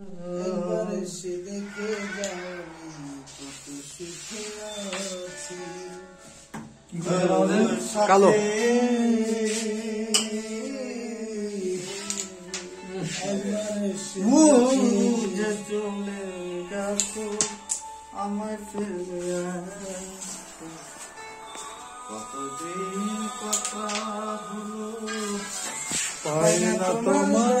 একবার এসে দেখে যাও কত সুখে আছি। কালো। চলে গেছো আমায় ফেলে কতদিন কথা হলো পাই না তোমার